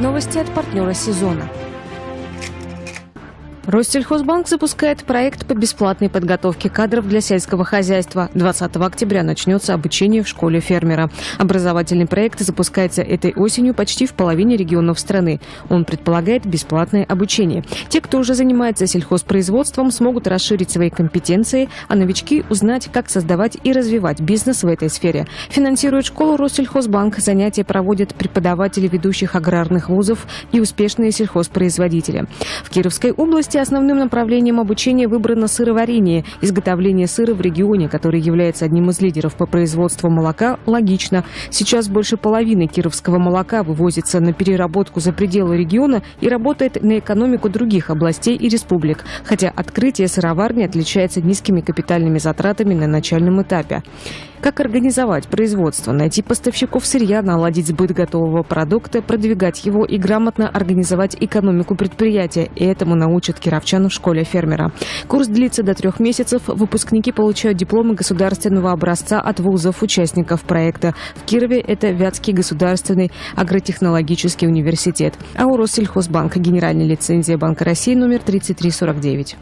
Новости от партнера сезона. Россельхозбанк запускает проект по бесплатной подготовке кадров для сельского хозяйства. 20 октября начнется обучение в школе фермера. Образовательный проект запускается этой осенью почти в половине регионов страны. Он предполагает бесплатное обучение. Те, кто уже занимается сельхозпроизводством, смогут расширить свои компетенции, а новички узнать, как создавать и развивать бизнес в этой сфере. Финансирует школу Россельхозбанк. Занятия проводят преподаватели ведущих аграрных вузов и успешные сельхозпроизводители. В Кировской области области основным направлением обучения выбрано сыроварение. Изготовление сыра в регионе, который является одним из лидеров по производству молока, логично. Сейчас больше половины кировского молока вывозится на переработку за пределы региона и работает на экономику других областей и республик, хотя открытие сыроварни отличается низкими капитальными затратами на начальном этапе. Как организовать производство, найти поставщиков сырья, наладить сбыт готового продукта, продвигать его и грамотно организовать экономику предприятия. И этому научат кировчан в школе фермера. Курс длится до трех месяцев. Выпускники получают дипломы государственного образца от вузов участников проекта. В Кирове это Вятский государственный агротехнологический университет. А у Россельхозбанка генеральная лицензия Банка России номер 3349.